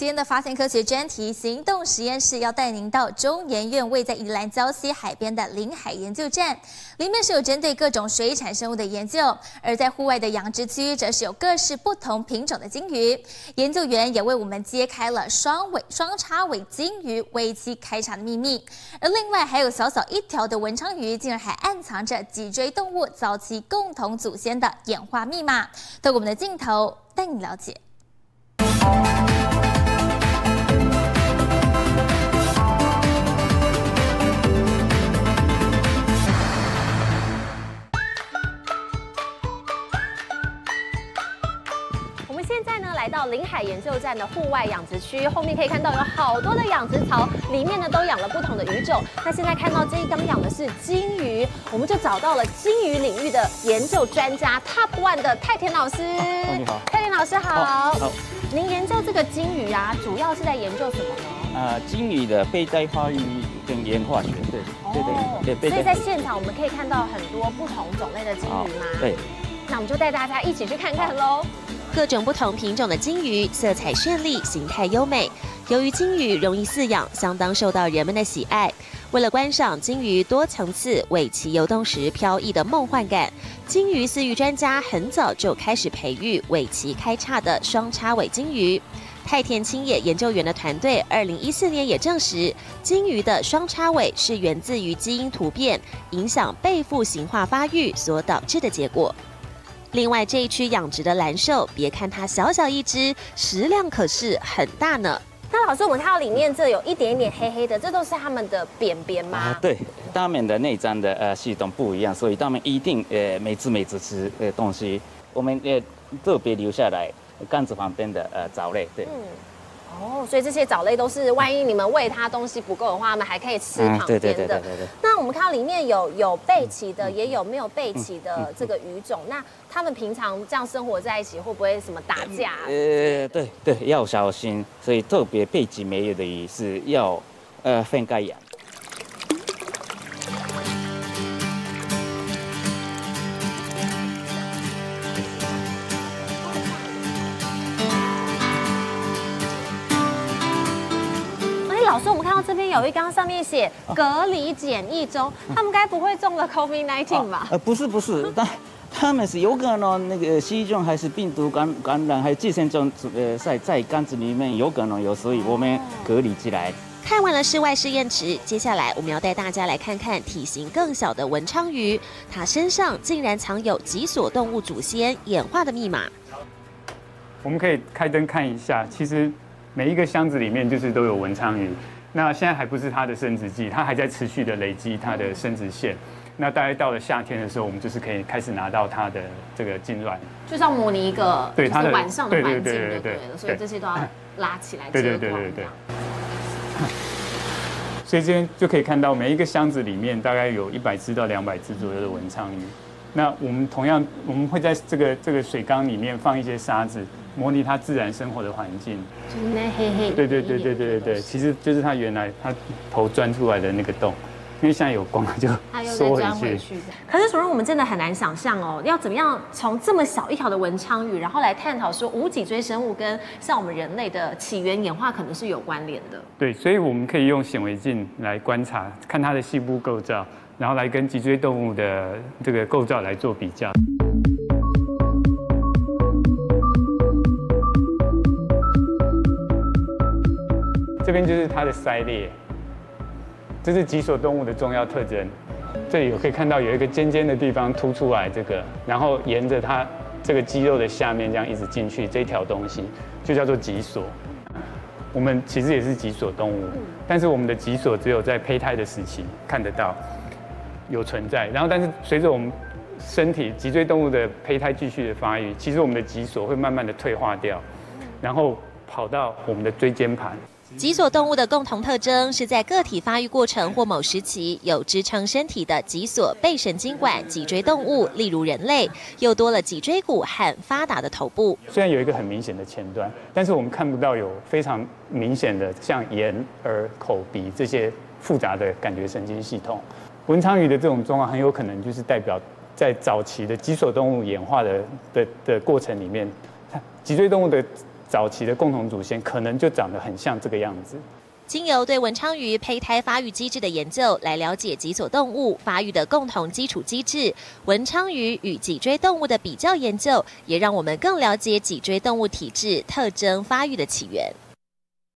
今天的发现科学专题行动实验室要带您到中研院位在宜兰礁溪海边的临海研究站，里面是有针对各种水产生物的研究；而在户外的养殖区，则是有各式不同品种的金鱼。研究员也为我们揭开了双尾双叉尾金鱼尾期开叉的秘密。而另外还有小小一条的文昌鱼，竟然还暗藏着脊椎动物早期共同祖先的演化密码。透过我们的镜头带你了解。来到临海研究站的户外养殖区，后面可以看到有好多的养殖槽，里面呢都养了不同的鱼种。那现在看到这一缸养的是金鱼，我们就找到了金鱼领域的研究专家 Top One 的泰田老师。你好，太田老师好。好。您研究这个金鱼啊，主要是在研究什么呢？呃，金鱼的胚胎发育跟演化学。对，对对。所以在现场我们可以看到很多不同种类的金鱼吗？对。那我们就带大家一起去看看喽。各种不同品种的金鱼，色彩绚丽，形态优美。由于金鱼容易饲养，相当受到人们的喜爱。为了观赏金鱼多层次尾鳍游动时飘逸的梦幻感，金鱼饲育专家很早就开始培育尾鳍开叉的双叉尾金鱼。太田青野研究员的团队，二零一四年也证实，金鱼的双叉尾是源自于基因突变影响背腹形化发育所导致的结果。另外这一区养殖的蓝瘦，别看它小小一只，食量可是很大呢。那老师，我们看到里面这有一点点黑黑的，这都是它们的便便吗？啊，对，它们的内脏的呃系统不一样，所以它们一定呃每只每只吃呃东西，我们也特别留下来肝子旁边的呃藻类，对。哦，所以这些藻类都是，万一你们喂它东西不够的话，它们还可以吃旁边的。对对对对对。那我们看到里面有有背鳍的，也有没有背鳍的这个鱼种。那它们平常这样生活在一起，会不会什么打架？呃，对对，要小心。所以特别背鳍没有的鱼是要呃分开养。老师，我们看到这边有一缸上面写隔离检疫中，他们该不会中了 COVID-19 吧？呃，不是不是，但他们是有可能那个细菌还是病毒感感染，还有寄生虫呃在在缸子里面有可能有，所以我们隔离起来。看完了室外试验池，接下来我们要带大家来看看体型更小的文昌鱼，它身上竟然藏有几所动物祖先演化的密码。我们可以开灯看一下，其实。每一个箱子里面就是都有文昌鱼，那现在还不是它的生殖季，它还在持续的累积它的生殖腺。那大概到了夏天的时候，我们就是可以开始拿到它的这个精卵，就是要模拟一个对它的晚上的环境对对，所以这些都要拉起来对对对对对。所以这边就可以看到每一个箱子里面大概有一百只到两百只左右的文昌鱼。那我们同样我们会在这个这个水缸里面放一些沙子。模拟它自然生活的环境，就是那黑黑。对对对对对对对，其实就是它原来它头钻出来的那个洞，因为现在有光就缩回去。可是主任，我们真的很难想象哦，要怎么样从这么小一条的文昌鱼，然后来探讨说无脊椎生物跟像我们人类的起源演化可能是有关联的。对，所以我们可以用显微镜来观察，看它的细部构造，然后来跟脊椎动物的这个构造来做比较。这边就是它的鳃裂，这是脊索动物的重要特征。这里我可以看到有一个尖尖的地方凸出来，这个，然后沿着它这个肌肉的下面这样一直进去，这条东西就叫做脊索。我们其实也是脊索动物，但是我们的脊索只有在胚胎的时期看得到有存在，然后但是随着我们身体脊椎动物的胚胎继续的发育，其实我们的脊索会慢慢的退化掉，然后跑到我们的椎间盘。脊索动物的共同特征是在个体发育过程或某时期有支撑身体的脊索背神经管。脊椎动物，例如人类，又多了脊椎骨和发达的头部。虽然有一个很明显的前端，但是我们看不到有非常明显的像眼、耳、口、鼻这些复杂的感觉神经系统。文昌鱼的这种状况很有可能就是代表在早期的脊索动物演化的的的过程里面，脊椎动物的。早期的共同祖先可能就长得很像这个样子。经由对文昌鱼胚胎发育机制的研究，来了解脊索动物发育的共同基础机制。文昌鱼与脊椎动物的比较研究，也让我们更了解脊椎动物体质特征发育的起源。